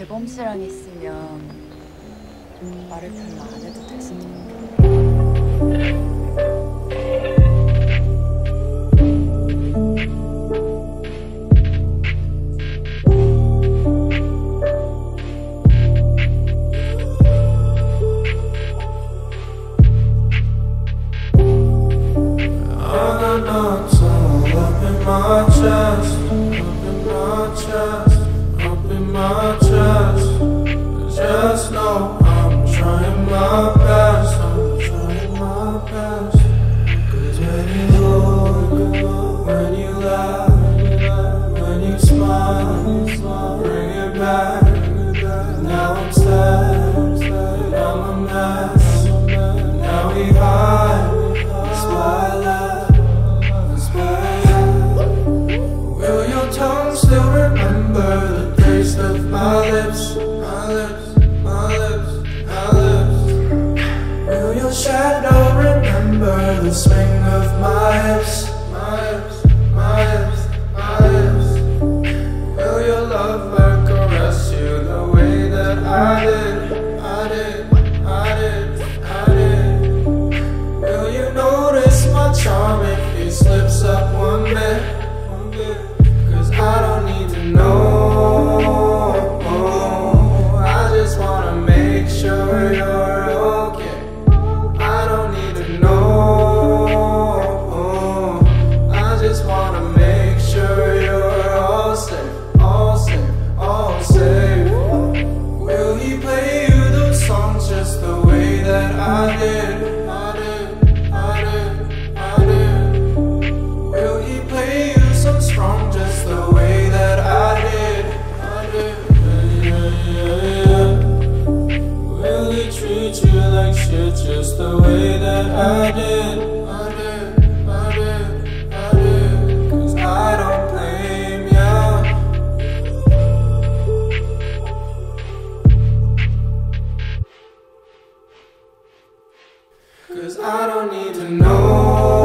대범 씨랑 있으면 말을 별로 안 해도 될 수도 있고 behind Will your tongue still remember the taste of my lips? My lips, my lips, my lips Will your shadow remember the swing of my hips? sure you're really treat you like shit just the way that I did. I did, I did, I I don't blame. Cause I don't need to know.